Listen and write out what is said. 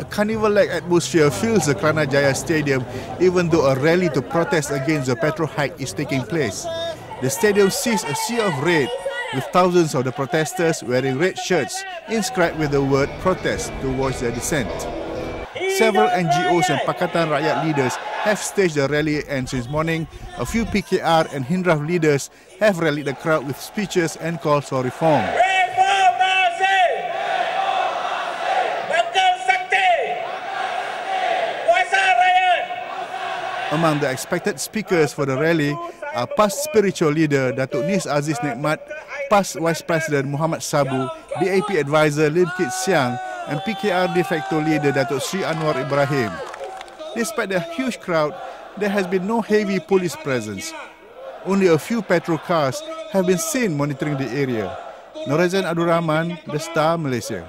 A carnival-like atmosphere fills the Kelana Jaya Stadium even though a rally to protest against the petrol hike is taking place. The stadium sees a sea of red with thousands of the protesters wearing red shirts inscribed with the word protest to watch their descent. Several NGOs and Pakatan Rakyat leaders have staged the rally and since morning, a few PKR and Hindraf leaders have rallied the crowd with speeches and calls for reform. Among the expected speakers for the rally are past spiritual leader Datuk Nis Aziz Nikmat, past Vice President Muhammad Sabu, DAP advisor Lim Kit Siang and PKR de facto leader Datuk Sri Anwar Ibrahim. Despite the huge crowd, there has been no heavy police presence. Only a few petrol cars have been seen monitoring the area. Norazan Abdul Rahman, The Star, Malaysia.